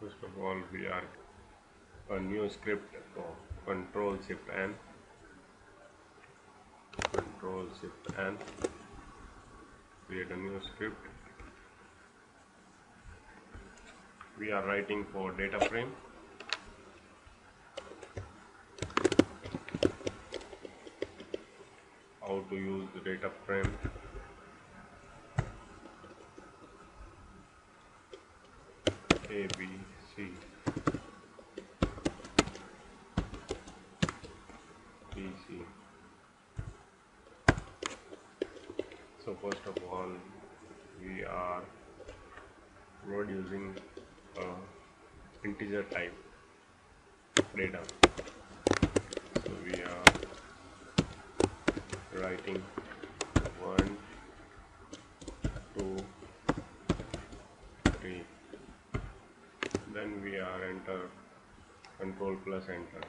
first of all we are a new script control shift n. Control shift n. Create a new script. We are writing for data frame. How to use the data frame A B C. B C. So first of all we are not using integer type data. So we are writing one two three then we are enter control plus enter.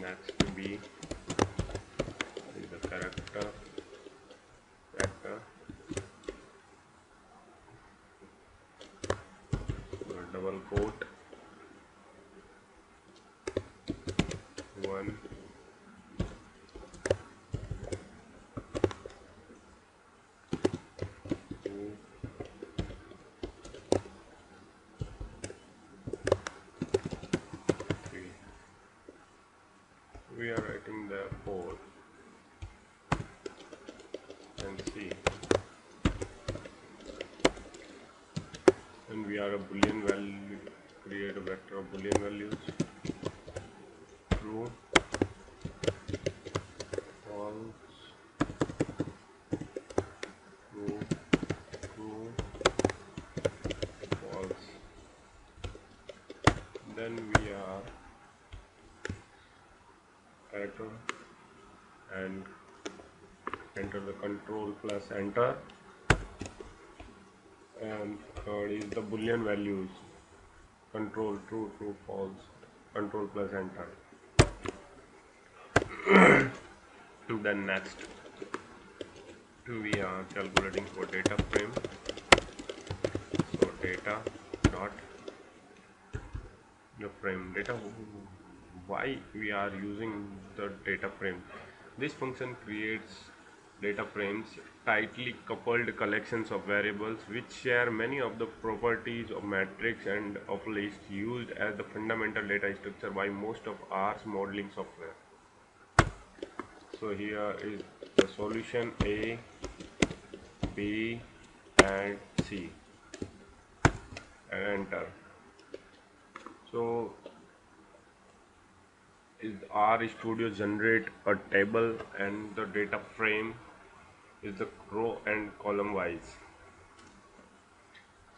Next B is the character the double quote. One two three we are writing the four and C and we are a boolean value create a vector of boolean values true false true true false then we are and enter the control plus enter. And third is the boolean values. Control true true false. Control plus enter. To then next we are calculating for data frame. So data dot the frame data why we are using the data frame. This function creates data frames tightly coupled collections of variables which share many of the properties of matrix and of list used as the fundamental data structure by most of R's modeling software. So here is the solution A B and C. And enter. So is R Studio generate a table and the data frame is the row and column wise.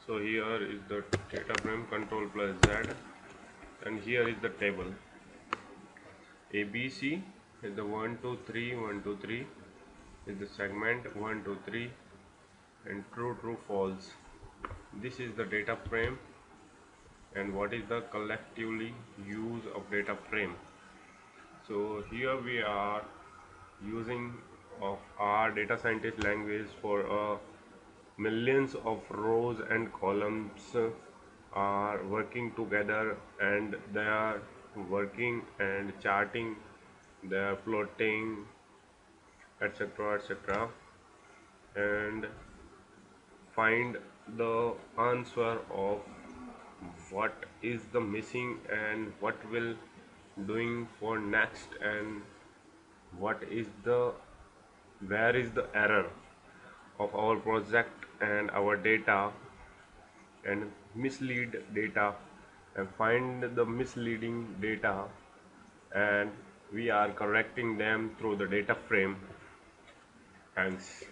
So here is the data frame control plus Z and here is the table. ABC is the 1 2 3 1 2 3 is the segment 1 2 3 and true true false. This is the data frame and what is the collectively use of data frame so here we are using of our data scientist language for uh, millions of rows and columns are working together and they are working and charting they are plotting etc etc and find the answer of what is the missing and what will doing for next and what is the where is the error of our project and our data and mislead data and find the misleading data and we are correcting them through the data frame. Thanks.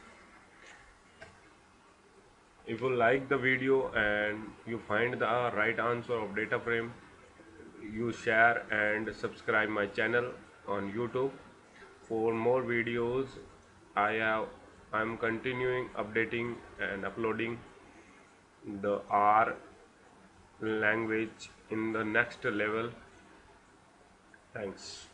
If you like the video and you find the right answer of data frame you share and subscribe my channel on youtube. For more videos i have i'm continuing updating and uploading the r language in the next level. Thanks